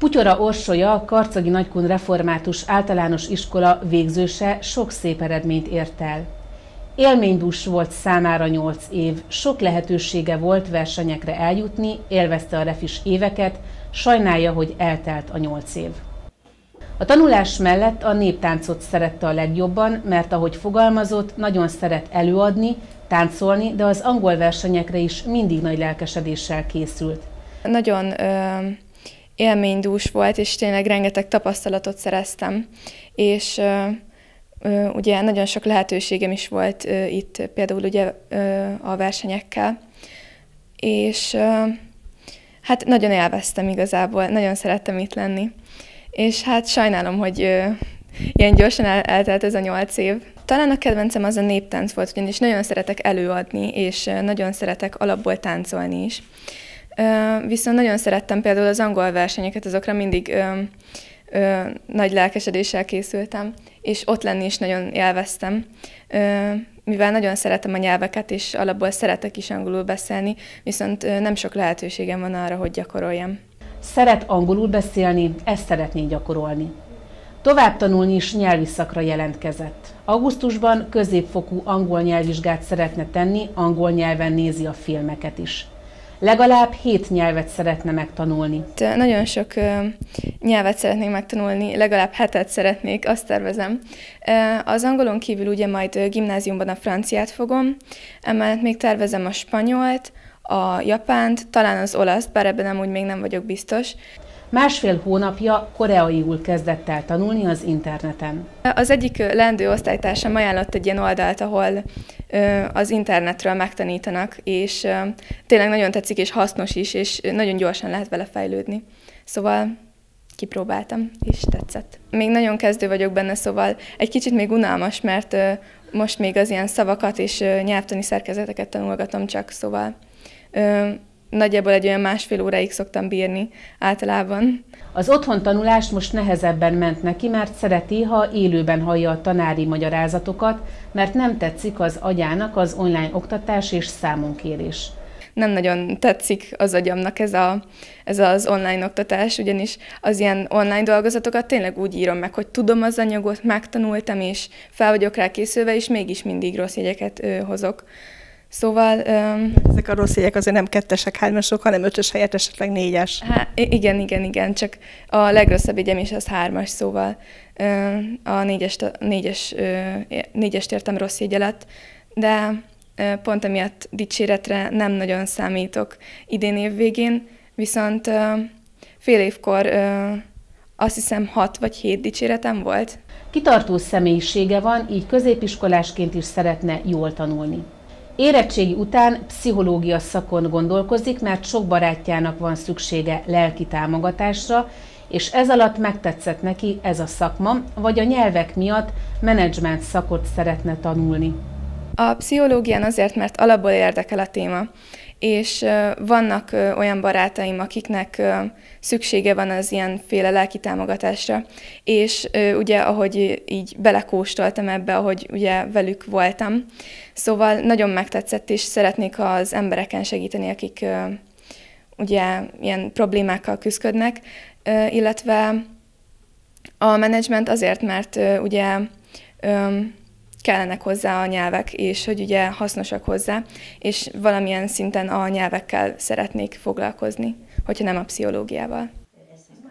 Putyora Orsolya, Karcagi Nagykun Református Általános Iskola végzőse sok szép eredményt ért el. Élménydús volt számára nyolc év, sok lehetősége volt versenyekre eljutni, élvezte a refis éveket, sajnálja, hogy eltelt a nyolc év. A tanulás mellett a néptáncot szerette a legjobban, mert ahogy fogalmazott, nagyon szeret előadni, táncolni, de az angol versenyekre is mindig nagy lelkesedéssel készült. Nagyon ö, élménydús volt, és tényleg rengeteg tapasztalatot szereztem, és ugye nagyon sok lehetőségem is volt itt, például ugye a versenyekkel, és hát nagyon élveztem igazából, nagyon szerettem itt lenni. És hát sajnálom, hogy ilyen gyorsan el, eltelt ez a nyolc év. Talán a kedvencem az a néptánc volt, ugyanis nagyon szeretek előadni, és nagyon szeretek alapból táncolni is. Viszont nagyon szerettem például az angol versenyeket, azokra mindig ö, ö, nagy lelkesedéssel készültem, és ott lenni is nagyon élveztem. Ö, mivel nagyon szeretem a nyelveket, és alapból szeretek is angolul beszélni, viszont nem sok lehetőségem van arra, hogy gyakoroljam. Szeret angolul beszélni, ezt szeretné gyakorolni. Tovább tanulni is nyelvi szakra jelentkezett. Augusztusban középfokú angol nyelvvizsgát szeretne tenni, angol nyelven nézi a filmeket is. Legalább hét nyelvet szeretne megtanulni. Nagyon sok nyelvet szeretnék megtanulni, legalább hetet szeretnék, azt tervezem. Az angolon kívül ugye majd gimnáziumban a franciát fogom, emellett még tervezem a spanyolt, a japánt, talán az olaszt, bár ebben nem úgy még nem vagyok biztos. Másfél hónapja koreaiul kezdett el tanulni az interneten. Az egyik lendő osztálytársam ajánlott egy ilyen oldalt, ahol az internetről megtanítanak, és tényleg nagyon tetszik, és hasznos is, és nagyon gyorsan lehet vele fejlődni. Szóval kipróbáltam, és tetszett. Még nagyon kezdő vagyok benne, szóval egy kicsit még unalmas, mert most még az ilyen szavakat és nyelvtani szerkezeteket tanulgatom csak, szóval nagyjából egy olyan másfél óráig szoktam bírni általában. Az otthon tanulás most nehezebben ment neki, mert szereti, ha élőben hallja a tanári magyarázatokat, mert nem tetszik az agyának az online oktatás és számonkérés. Nem nagyon tetszik az agyamnak ez, a, ez az online oktatás, ugyanis az ilyen online dolgozatokat tényleg úgy írom meg, hogy tudom az anyagot, megtanultam, és fel vagyok rá készülve, és mégis mindig rossz jegyeket ö, hozok. Szóval... Um, Ezek a rossz jegyek azért nem kettesek, hármasok, hanem ötös helyett esetleg négyes. Há, igen, igen, igen, csak a legrosszabb egyem is az hármas, szóval a négyes, négyes, négyest értem rossz jegy alatt, de pont emiatt dicséretre nem nagyon számítok idén év végén, viszont fél évkor azt hiszem hat vagy hét dicséretem volt. Kitartó személyisége van, így középiskolásként is szeretne jól tanulni. Érettségi után pszichológia szakon gondolkozik, mert sok barátjának van szüksége lelki támogatásra, és ez alatt megtetszett neki ez a szakma, vagy a nyelvek miatt menedzsment szakot szeretne tanulni. A pszichológián azért, mert alapból érdekel a téma, és vannak olyan barátaim, akiknek szüksége van az ilyenféle lelki támogatásra, és ugye ahogy így belekóstoltam ebbe, ahogy ugye velük voltam, szóval nagyon megtetszett, és szeretnék az embereken segíteni, akik ugye ilyen problémákkal küzdködnek, illetve a menedzsment azért, mert ugye kellenek hozzá a nyelvek, és hogy ugye hasznosak hozzá, és valamilyen szinten a nyelvekkel szeretnék foglalkozni, hogyha nem a pszichológiával.